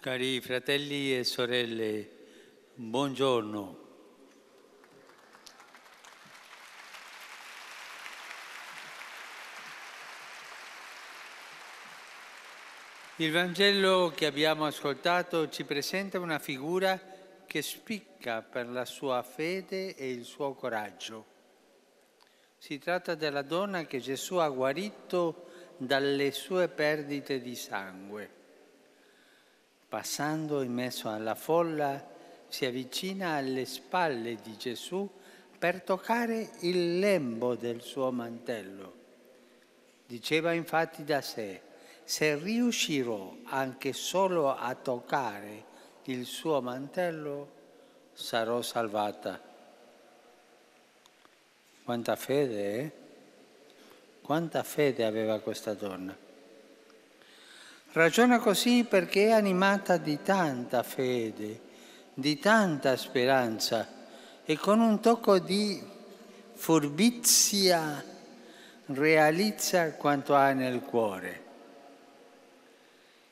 Cari fratelli e sorelle, buongiorno. Il Vangelo che abbiamo ascoltato ci presenta una figura che spicca per la sua fede e il suo coraggio. Si tratta della donna che Gesù ha guarito dalle sue perdite di sangue. Passando in mezzo alla folla, si avvicina alle spalle di Gesù per toccare il lembo del suo mantello. Diceva infatti da sé, se riuscirò anche solo a toccare il suo mantello, sarò salvata. Quanta fede, eh? Quanta fede aveva questa donna. Ragiona così perché è animata di tanta fede, di tanta speranza e con un tocco di furbizia realizza quanto ha nel cuore.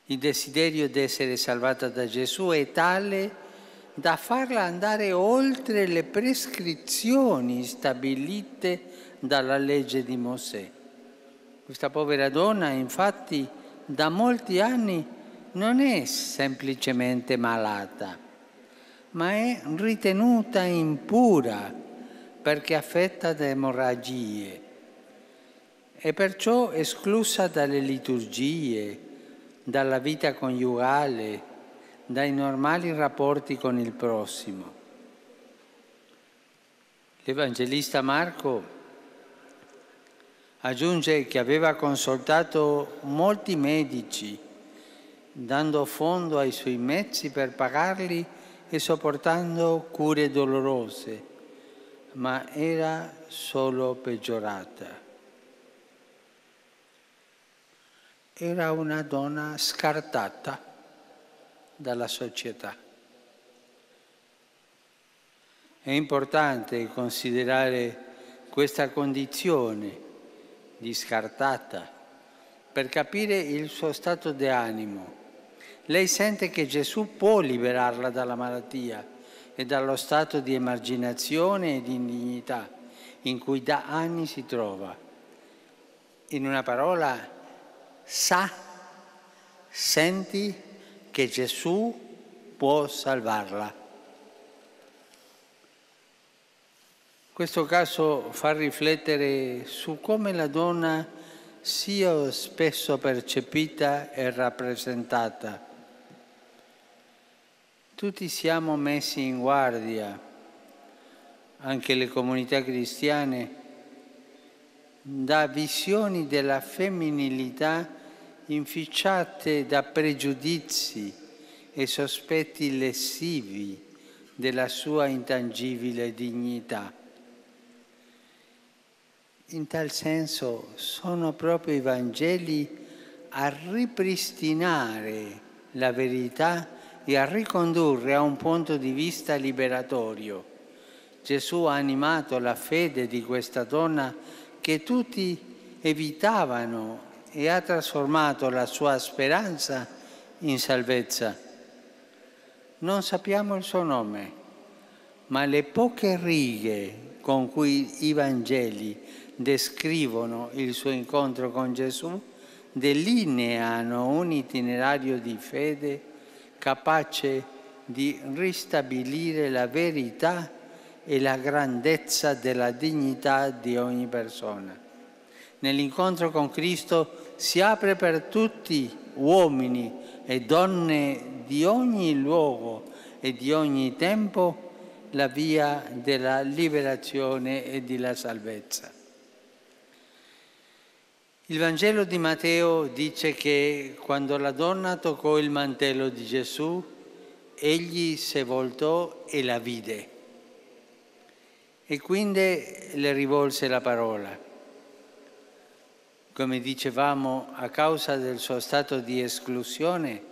Il desiderio di essere salvata da Gesù è tale da farla andare oltre le prescrizioni stabilite dalla legge di Mosè. Questa povera donna, infatti, da molti anni non è semplicemente malata, ma è ritenuta impura perché affetta da emorragie e perciò esclusa dalle liturgie, dalla vita coniugale, dai normali rapporti con il prossimo. L'Evangelista Marco aggiunge che aveva consultato molti medici, dando fondo ai suoi mezzi per pagarli e sopportando cure dolorose, ma era solo peggiorata. era una donna scartata dalla società. È importante considerare questa condizione di scartata per capire il suo stato di animo. Lei sente che Gesù può liberarla dalla malattia e dallo stato di emarginazione e di indignità in cui da anni si trova. In una parola, sa, senti che Gesù può salvarla. Questo caso fa riflettere su come la donna sia spesso percepita e rappresentata. Tutti siamo messi in guardia, anche le comunità cristiane, da visioni della femminilità inficiate da pregiudizi e sospetti lessivi della sua intangibile dignità. In tal senso sono proprio i Vangeli a ripristinare la verità e a ricondurre a un punto di vista liberatorio. Gesù ha animato la fede di questa donna che tutti evitavano e ha trasformato la sua speranza in salvezza. Non sappiamo il suo nome, ma le poche righe con cui i Vangeli descrivono il suo incontro con Gesù delineano un itinerario di fede capace di ristabilire la verità e la grandezza della dignità di ogni persona. Nell'incontro con Cristo si apre per tutti, uomini e donne di ogni luogo e di ogni tempo, la via della liberazione e della salvezza. Il Vangelo di Matteo dice che quando la donna toccò il mantello di Gesù, egli si voltò e la vide. E quindi le rivolse la parola. Come dicevamo, a causa del suo stato di esclusione,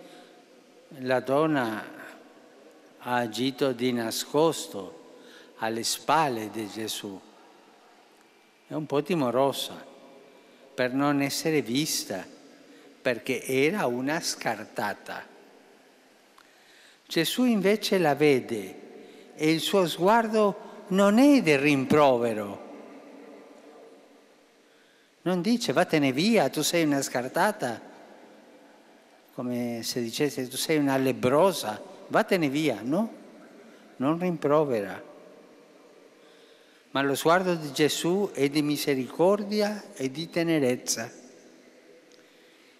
la donna ha agito di nascosto alle spalle di Gesù. È un po' timorosa per non essere vista, perché era una scartata. Gesù invece la vede e il suo sguardo non è di rimprovero. Non dice vattene via, tu sei una scartata, come se dicesse tu sei una lebrosa, vattene via, no? Non rimprovera. Ma lo sguardo di Gesù è di misericordia e di tenerezza.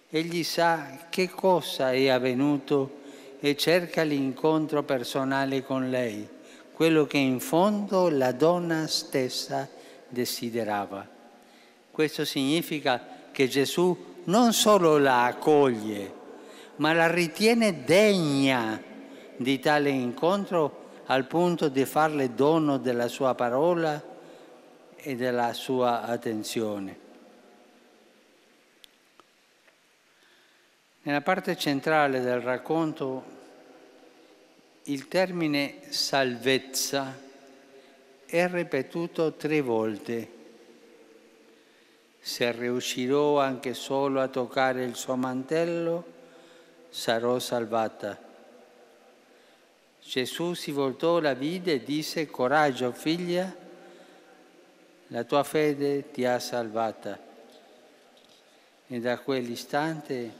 Egli sa che cosa è avvenuto e cerca l'incontro personale con lei, quello che in fondo la donna stessa desiderava. Questo significa che Gesù non solo la accoglie, ma la ritiene degna di tale incontro al punto di farle dono della sua parola e della sua attenzione. Nella parte centrale del racconto il termine salvezza è ripetuto tre volte. Se riuscirò anche solo a toccare il suo mantello, sarò salvata. Gesù si voltò, la vide e disse, coraggio figlia, la tua fede ti ha salvata. E da quell'istante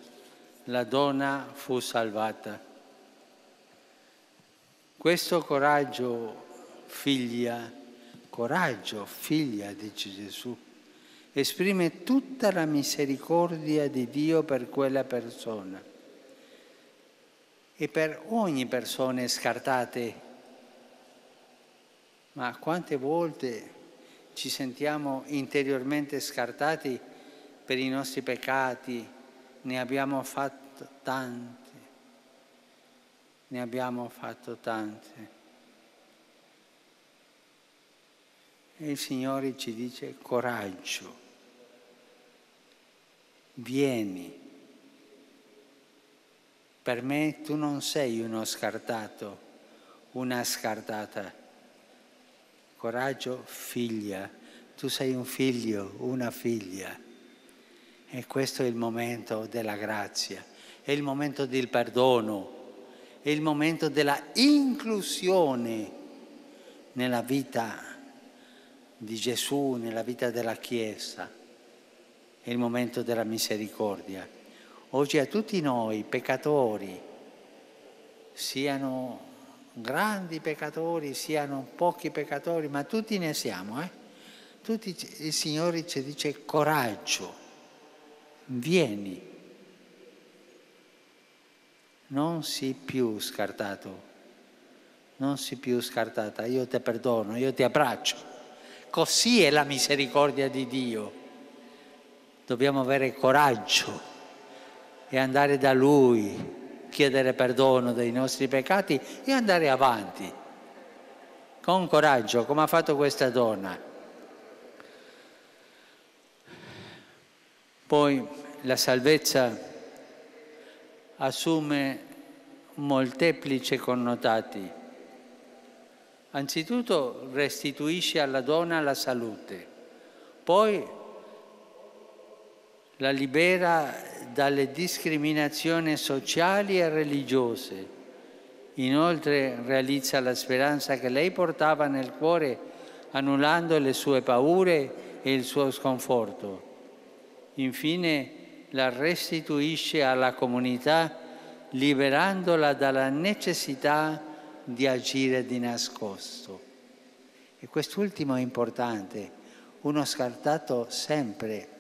la donna fu salvata. Questo coraggio, figlia, coraggio, figlia, dice Gesù, esprime tutta la misericordia di Dio per quella persona e per ogni persona scartate. Ma quante volte ci sentiamo interiormente scartati per i nostri peccati, ne abbiamo fatto tanti ne abbiamo fatto tante. E il Signore ci dice coraggio, vieni. Per me tu non sei uno scartato, una scartata. Coraggio, figlia, tu sei un figlio, una figlia. E questo è il momento della grazia, è il momento del perdono, è il momento della inclusione nella vita di Gesù, nella vita della Chiesa, è il momento della misericordia. Oggi a tutti noi, peccatori, siano grandi peccatori, siano pochi peccatori, ma tutti ne siamo, eh? Tutti, il Signore ci dice coraggio, vieni non sii più scartato, non sii più scartata, io ti perdono, io ti abbraccio. Così è la misericordia di Dio. Dobbiamo avere coraggio e andare da Lui, chiedere perdono dei nostri peccati e andare avanti, con coraggio, come ha fatto questa donna. Poi la salvezza assume molteplici connotati. Anzitutto restituisce alla donna la salute, poi la libera dalle discriminazioni sociali e religiose. Inoltre realizza la speranza che lei portava nel cuore, annullando le sue paure e il suo sconforto. Infine la restituisce alla comunità liberandola dalla necessità di agire di nascosto. E quest'ultimo è importante. Uno scartato sempre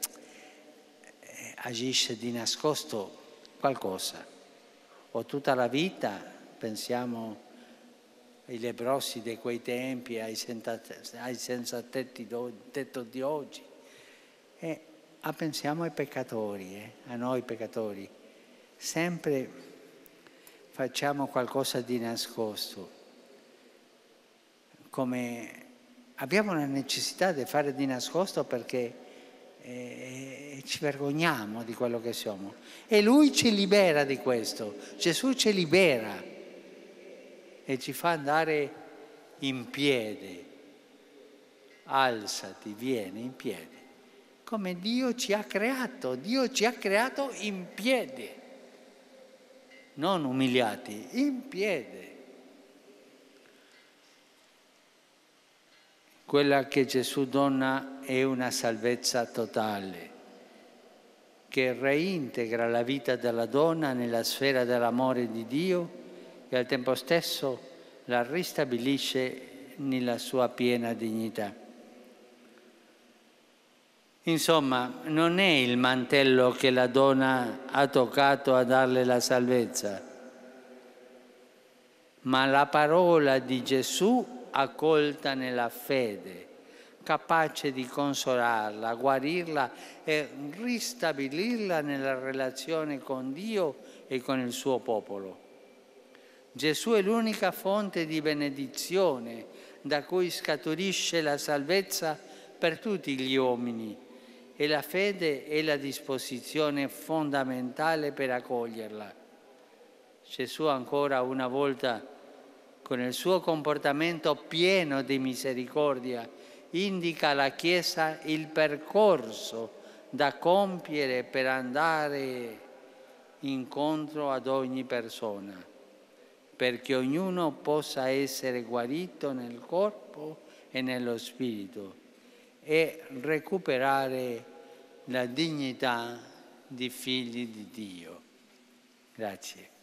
agisce di nascosto qualcosa. O tutta la vita, pensiamo ai leprosi di quei tempi, ai senza, ai senza tetto di oggi. E ah, pensiamo ai peccatori, eh? a noi peccatori. Sempre facciamo qualcosa di nascosto, come abbiamo la necessità di fare di nascosto perché eh, ci vergogniamo di quello che siamo. E Lui ci libera di questo, Gesù ci libera e ci fa andare in piedi. Alzati, vieni in piedi come Dio ci ha creato. Dio ci ha creato in piedi, non umiliati, in piedi. Quella che Gesù dona è una salvezza totale, che reintegra la vita della donna nella sfera dell'amore di Dio e al tempo stesso la ristabilisce nella sua piena dignità. Insomma, non è il mantello che la donna ha toccato a darle la salvezza, ma la parola di Gesù accolta nella fede, capace di consolarla, guarirla e ristabilirla nella relazione con Dio e con il suo popolo. Gesù è l'unica fonte di benedizione da cui scaturisce la salvezza per tutti gli uomini e la fede è la disposizione fondamentale per accoglierla. Gesù ancora una volta, con il suo comportamento pieno di misericordia, indica alla Chiesa il percorso da compiere per andare incontro ad ogni persona, perché ognuno possa essere guarito nel corpo e nello spirito e recuperare la dignità di figli di Dio. Grazie.